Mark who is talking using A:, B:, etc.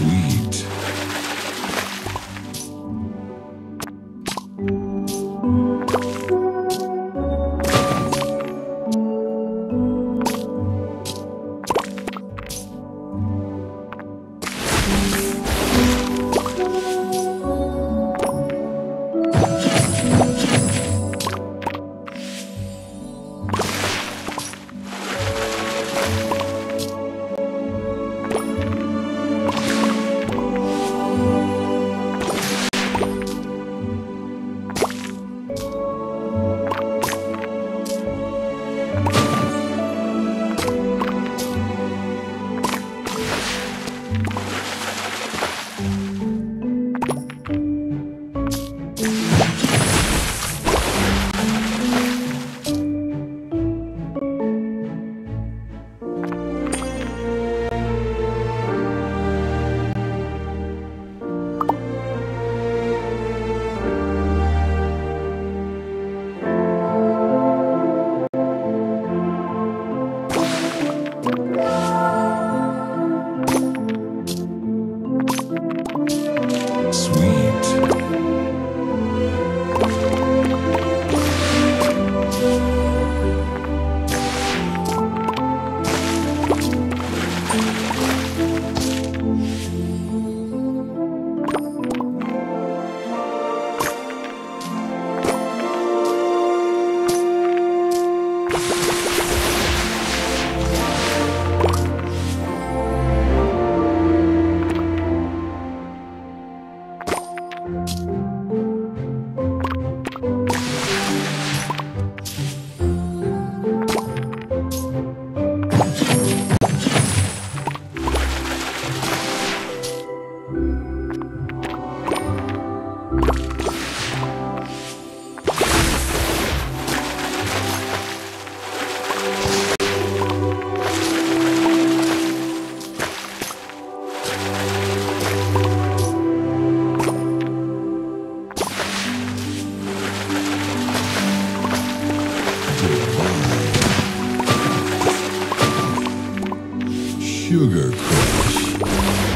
A: sweet. thank you Thank you. Sugar Crush.